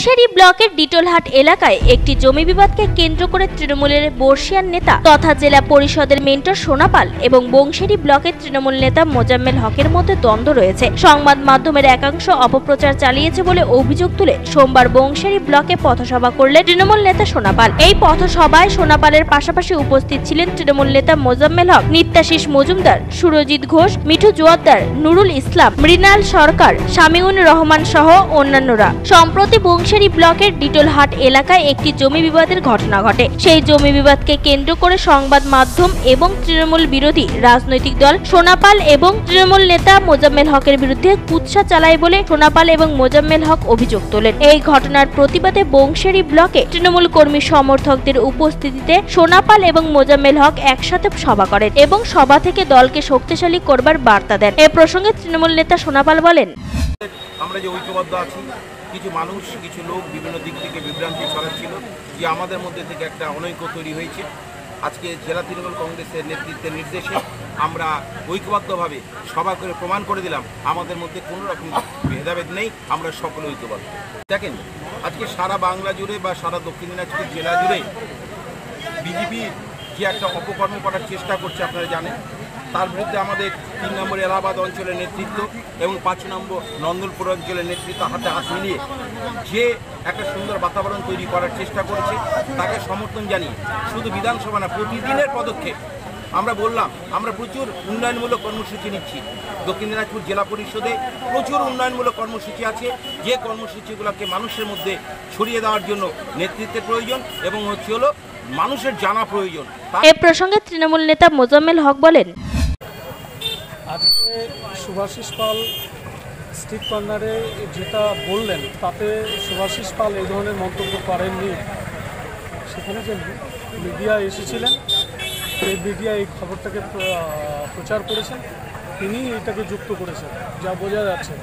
বংশেরি ব্লকের ডিটোলহাট এলাকায় একটি জমি বিবাদকে কেন্দ্র করে তৃণমূলের বর্ষিয়ান নেতা তথা জেলা পরিষদের মেন্টর সোনাপাল এবং বংশেরি ব্লকের তৃণমূল নেতা মোজাম্মেল হকের মধ্যে দ্বন্দ্ব রয়েছে। সংবাদ মাধ্যমের একাংশ অপপ্রচার চালিয়েছে বলে অভিযোগ তুলে সোমবার বংশেরি ব্লকে পথসভা করলেন তৃণমূল নেতা সোনাপাল এই পথসভায় সোনাপালের পাশাপাশি উপস্থিত ছিলেন তৃণমূল নেতা মোজাম্মেল হক, নিত্যাশিস মজুমদার, সুরজিৎ ঘোষ, মিঠু জোয়াদ্দার, নুরুল ইসলাম, মৃণাল সরকার, শামিউন রহমান সহ অন্যান্যরা। সম্প্রতি বংশেরি ব্লকের ডিটোলহাট এলাকায় একটি জমি বিবাদের ঘটনা ঘটে। সেই জমি বিবাদকে কেন্দ্র করে সংবাদ মাধ্যম এবং তৃণমূল বিরোধী রাজনৈতিক দল সোনাপাল এবং তৃণমূল নেতা মোজাম্মেল হকের বিরুদ্ধে কুৎসা চালায় বলে সোনাপাল এবং মোজাম্মেল হক অভিযোগ তোলেন। এই ঘটনার প্রতিবাদে বংশেরি ব্লকে তৃণমূল কর্মী সমর্থকদের উপস্থিতিতে সোনাপাল এবং মোজাম্মেল হক একসাথে সভা করেন এবং সভা থেকে দলকে শক্তিশালী করবার বার্তা দেন। এ প্রসঙ্গে তৃণমূল নেতা সোনাপাল বলেন, আমরা যে ঐক্যবদ্ধ আছি কিছু মানুষ, কিছু লোক বিভিন্ন দিক থেকে বিভ্রান্তি ছড়াচ্ছিল যে আমাদের মধ্যে থেকে একটা অনৈক্য তৈরি হয়েছে। আজকে জেলা তৃণমূল কংগ্রেসের নেতৃত্বের নির্দেশে আমরা ঐক্যবদ্ধভাবে সভা করে প্রমাণ করে দিলাম, আমাদের মধ্যে কোনো রকম ভেদাভেদ নেই, আমরা সকলে ঐক্যবদ্ধ। দেখেন, আজকে সারা বাংলা জুড়ে বা সারা দক্ষিণ দিনাজপুর জেলা জুড়ে বিজেপি যে একটা অপকর্ম করার চেষ্টা করছে, আপনারা জানেন তার বিরুদ্ধে আমাদের তিন নম্বর এলাহাবাদ অঞ্চলের নেতৃত্ব এবং পাঁচ নম্বর নন্দনপুর অঞ্চলের নেতৃত্ব হাতে হাত মিলিয়ে যে একটা সুন্দর বাতাবরণ তৈরি করার চেষ্টা করেছে, তাকে সমর্থন জানিয়ে শুধু বিধানসভা না, প্রতিদিনের পদক্ষেপ। আমরা বললাম, আমরা প্রচুর উন্নয়নমূলক কর্মসূচি নিচ্ছি। দক্ষিণ দিনাজপুর জেলা পরিষদে প্রচুর উন্নয়নমূলক কর্মসূচি আছে। যে কর্মসূচিগুলোকে মানুষের মধ্যে ছড়িয়ে দেওয়ার জন্য নেতৃত্বের প্রয়োজন এবং হচ্ছে হলো মানুষের জানা প্রয়োজন। এ প্রসঙ্গে তৃণমূল নেতা মোজাম্মেল হক বলেন আজকে সুভাষিস পাল স্ট্রিট কর্নারে যেটা বললেন, তাতে সুভাষিস পাল এই ধরনের মন্তব্য করেননি। সেখানে যে মিডিয়া এসেছিলেন, সেই মিডিয়া এই খবরটাকে প্রচার করেছেন। তিনি এটাকে যুক্ত করেছেন, যা বোঝা যাচ্ছে।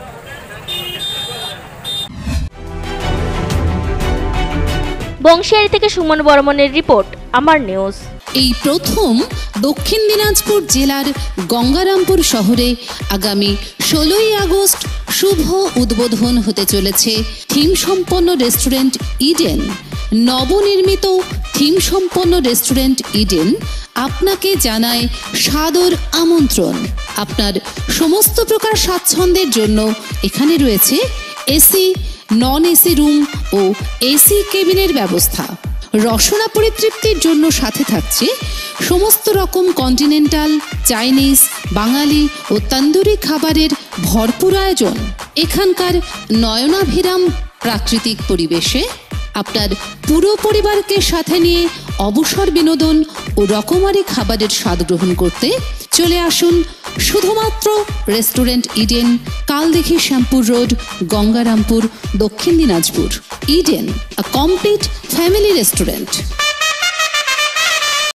বংশিয়ারি থেকে সুমন বর্মনের রিপোর্ট, আমার নিউজ। এই প্রথম দক্ষিণ দিনাজপুর জেলার গঙ্গারামপুর শহরে আগামী ষোলোই আগস্ট শুভ উদ্বোধন হতে চলেছে থিম সম্পন্ন রেস্টুরেন্ট ইডেন। নবনির্মিত থিম সম্পন্ন রেস্টুরেন্ট ইডেন আপনাকে জানায় সাদর আমন্ত্রণ। আপনার সমস্ত প্রকার স্বাচ্ছন্দ্যের জন্য এখানে রয়েছে এসি, নন এসি রুম ও এসি কেবিনের ব্যবস্থা। রসনা পরিতৃপ্তির জন্য সাথে থাকছে সমস্ত রকম কন্টিনেন্টাল চাইনিজ বাঙালি ও তন্দুরি খাবারের ভরপুর আয়োজন। এখানকার নয়নাভিরাম প্রাকৃতিক পরিবেশে আপনার পুরো পরিবারকে সাথে নিয়ে অবসর বিনোদন ও রকমারি খাবারের স্বাদ গ্রহণ করতে চলে আসুন শুধুমাত্র restaurant Eden কালদেখি Shyampur road, Gangarampur, Dakshin Dinajpur. Eden complete family restaurant